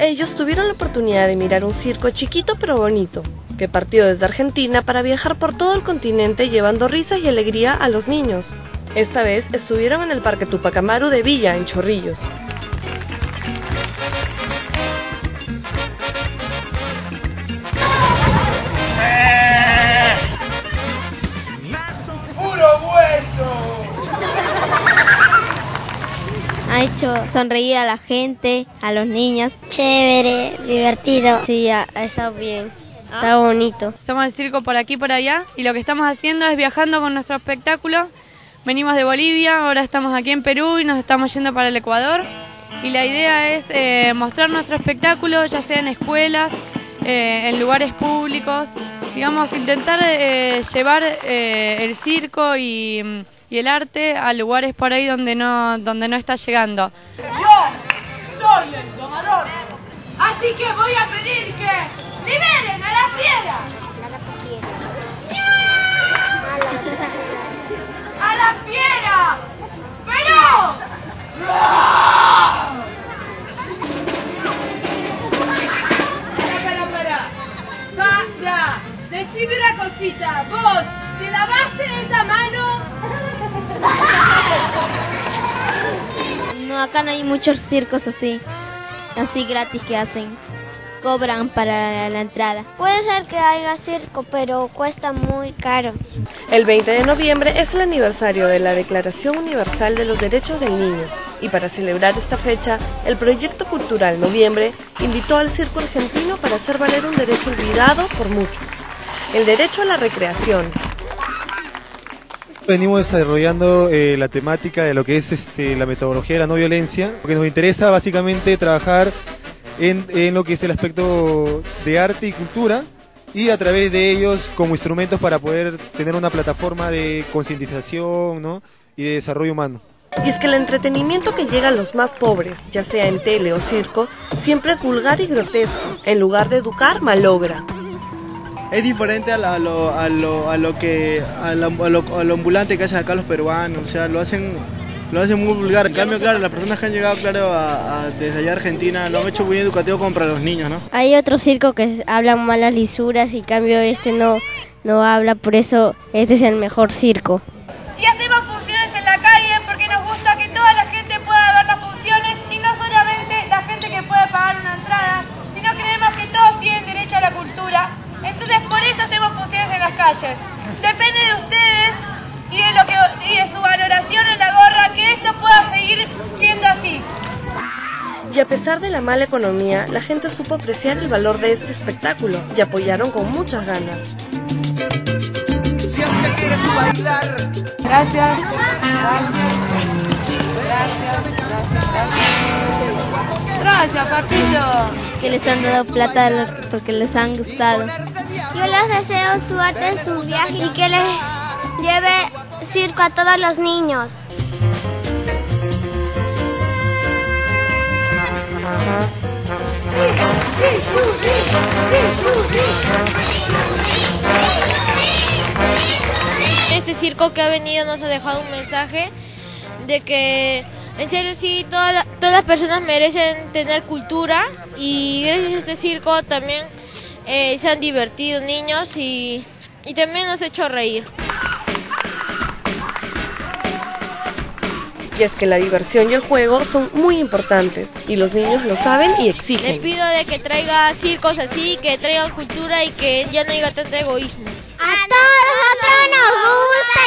Ellos tuvieron la oportunidad de mirar un circo chiquito pero bonito, que partió desde Argentina para viajar por todo el continente llevando risas y alegría a los niños. Esta vez estuvieron en el Parque Tupac Amaru de Villa, en Chorrillos. Ha hecho sonreír a la gente, a los niños. Chévere, divertido. Sí, ha, ha estado bien. Está bonito. Somos el circo por aquí por allá y lo que estamos haciendo es viajando con nuestro espectáculo. Venimos de Bolivia, ahora estamos aquí en Perú y nos estamos yendo para el Ecuador. Y la idea es eh, mostrar nuestro espectáculo, ya sea en escuelas, eh, en lugares públicos. Digamos, intentar eh, llevar eh, el circo y, mm, y el arte a lugares por ahí donde no, donde no está llegando. Yo soy el domador. Así que voy a pedir que liberen a la fiera. ¡A la fiera! ¡Pero! Decime una cosita. Vos, ¿te lavaste esa mano? No, acá no hay muchos circos así, así gratis que hacen. Cobran para la entrada. Puede ser que haya circo, pero cuesta muy caro. El 20 de noviembre es el aniversario de la Declaración Universal de los Derechos del Niño y para celebrar esta fecha, el Proyecto Cultural Noviembre invitó al circo argentino para hacer valer un derecho olvidado por muchos, el derecho a la recreación. Venimos desarrollando eh, la temática de lo que es este, la metodología de la no violencia, porque nos interesa básicamente trabajar en, en lo que es el aspecto de arte y cultura y a través de ellos como instrumentos para poder tener una plataforma de concientización ¿no? y de desarrollo humano. Y es que el entretenimiento que llega a los más pobres, ya sea en tele o circo, siempre es vulgar y grotesco. En lugar de educar, malogra. Es diferente a, la- a lo, a, lo, a lo que a lo, a lo- a lo ambulante que hacen acá los peruanos, o sea, lo hacen lo hacen muy vulgar. En cambio, claro, las personas que han llegado, claro, a, a- desde allá a Argentina lo han hecho muy educativo como para los niños, ¿no? Hay otro circo que hablan malas lisuras y en cambio este no, no habla, por eso este es el mejor circo. Y hacemos funciones en la calle porque nos gusta que toda la gente pueda ver las funciones y no solamente la gente que puede pagar una entrada, sino creemos que todos tienen derecho a la cultura. Entonces por eso hacemos funciones en las calles. Depende de ustedes y de, lo que, y de su valoración en la gorra que esto pueda seguir siendo así. Y a pesar de la mala economía, la gente supo apreciar el valor de este espectáculo y apoyaron con muchas ganas. Siempre quieres bailar. Gracias. Gracias, papito. Que les han dado plata porque les han gustado. Yo les deseo suerte en su viaje y que les lleve circo a todos los niños. Este circo que ha venido nos ha dejado un mensaje de que en serio sí toda la- todas las personas merecen tener cultura y gracias a este circo también eh, se han divertido niños y, y también nos ha hecho reír. Y es que la diversión y el juego son muy importantes y los niños lo saben y Le exigen. pido de que traiga circos así, que traigan cultura y que ya no haya tanto egoísmo. A todos nosotros nos gusta